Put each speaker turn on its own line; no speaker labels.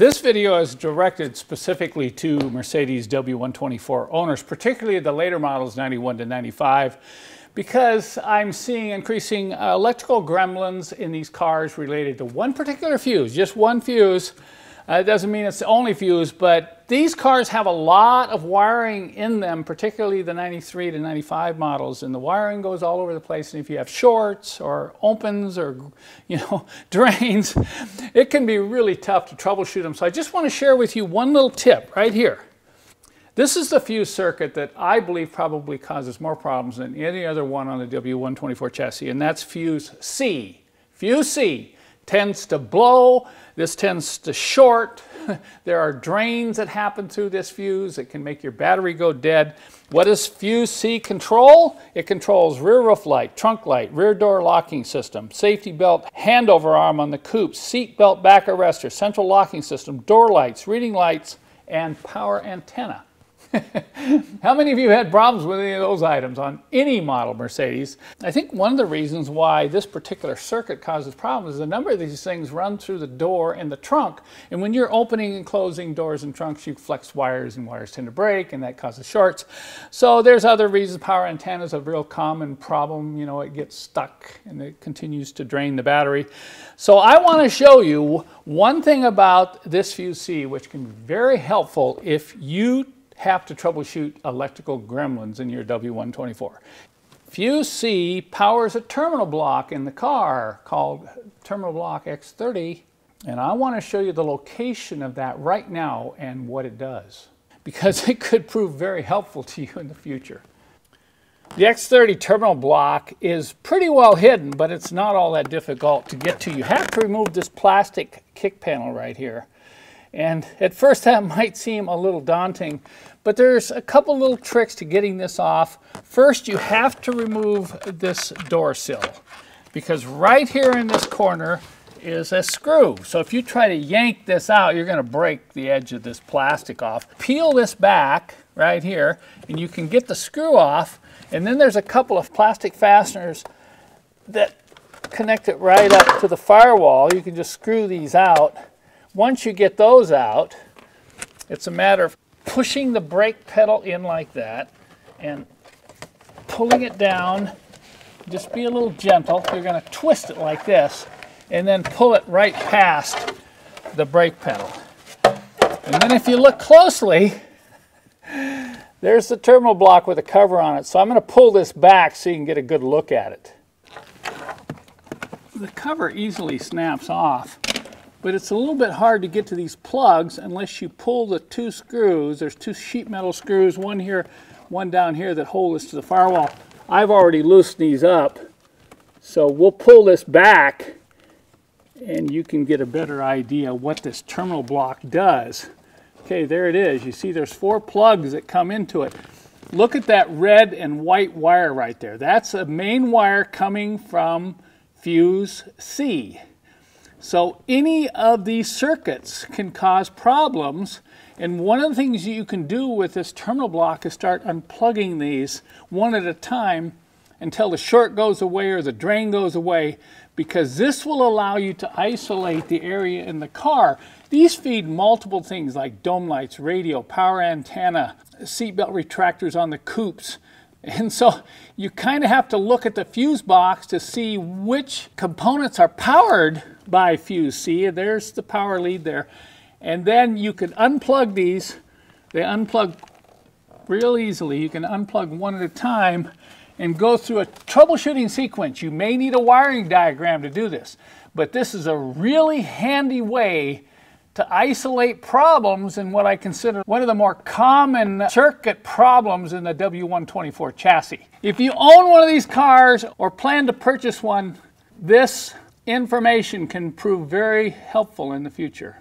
This video is directed specifically to Mercedes W124 owners, particularly the later models 91 to 95, because I'm seeing increasing uh, electrical gremlins in these cars related to one particular fuse, just one fuse, uh, it doesn't mean it's the only fuse, but these cars have a lot of wiring in them, particularly the 93 to 95 models, and the wiring goes all over the place. And if you have shorts or opens or you know drains, it can be really tough to troubleshoot them. So I just want to share with you one little tip right here. This is the fuse circuit that I believe probably causes more problems than any other one on the W124 chassis, and that's fuse C. Fuse C tends to blow, this tends to short. there are drains that happen through this fuse that can make your battery go dead. What does fuse C control? It controls rear roof light, trunk light, rear door locking system, safety belt handover arm on the coupe, seat belt back arrestor, central locking system, door lights, reading lights, and power antenna. How many of you had problems with any of those items on any model Mercedes? I think one of the reasons why this particular circuit causes problems is a number of these things run through the door and the trunk. And when you're opening and closing doors and trunks, you flex wires and wires tend to break and that causes shorts. So there's other reasons. Power antenna is a real common problem. You know, it gets stuck and it continues to drain the battery. So I want to show you one thing about this Fuse C, which can be very helpful if you have to troubleshoot electrical gremlins in your W124. Fuse C powers a terminal block in the car called terminal block X30 and I want to show you the location of that right now and what it does because it could prove very helpful to you in the future. The X30 terminal block is pretty well hidden, but it's not all that difficult to get to. You have to remove this plastic kick panel right here. And at first that might seem a little daunting, but there's a couple little tricks to getting this off. First, you have to remove this door sill because right here in this corner is a screw. So if you try to yank this out, you're gonna break the edge of this plastic off. Peel this back right here and you can get the screw off. And then there's a couple of plastic fasteners that connect it right up to the firewall. You can just screw these out. Once you get those out, it's a matter of pushing the brake pedal in like that and pulling it down. Just be a little gentle. You're going to twist it like this and then pull it right past the brake pedal. And then if you look closely, there's the terminal block with a cover on it. So I'm going to pull this back so you can get a good look at it. The cover easily snaps off but it's a little bit hard to get to these plugs unless you pull the two screws. There's two sheet metal screws, one here, one down here that hold this to the firewall. I've already loosened these up, so we'll pull this back and you can get a better idea what this terminal block does. Okay, there it is. You see there's four plugs that come into it. Look at that red and white wire right there. That's a main wire coming from fuse C. So any of these circuits can cause problems. And one of the things you can do with this terminal block is start unplugging these one at a time until the short goes away or the drain goes away because this will allow you to isolate the area in the car. These feed multiple things like dome lights, radio, power antenna, seatbelt retractors on the coupes. And so you kind of have to look at the fuse box to see which components are powered by fuse. C, there's the power lead there. And then you can unplug these. They unplug real easily. You can unplug one at a time and go through a troubleshooting sequence. You may need a wiring diagram to do this, but this is a really handy way to isolate problems in what I consider one of the more common circuit problems in the W124 chassis. If you own one of these cars or plan to purchase one, this information can prove very helpful in the future.